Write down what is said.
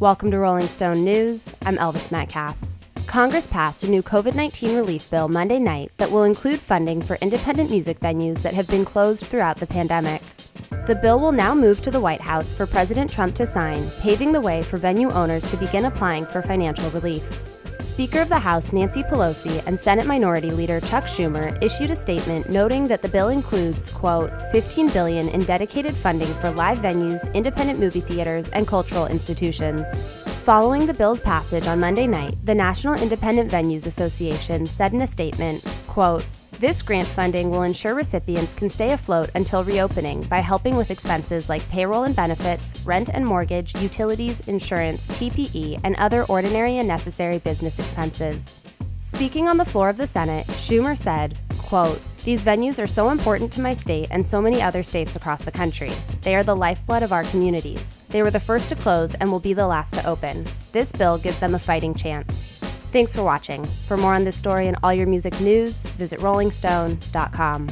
Welcome to Rolling Stone News. I'm Elvis Metcalf. Congress passed a new COVID 19 relief bill Monday night that will include funding for independent music venues that have been closed throughout the pandemic. The bill will now move to the White House for President Trump to sign, paving the way for venue owners to begin applying for financial relief. Speaker of the House Nancy Pelosi and Senate Minority Leader Chuck Schumer issued a statement noting that the bill includes, quote, 15 billion in dedicated funding for live venues, independent movie theaters, and cultural institutions. Following the bill's passage on Monday night, the National Independent Venues Association said in a statement, quote, this grant funding will ensure recipients can stay afloat until reopening by helping with expenses like payroll and benefits, rent and mortgage, utilities, insurance, PPE, and other ordinary and necessary business expenses. Speaking on the floor of the Senate, Schumer said, quote, These venues are so important to my state and so many other states across the country. They are the lifeblood of our communities. They were the first to close and will be the last to open. This bill gives them a fighting chance. Thanks for watching. For more on this story and all your music news, visit rollingstone.com.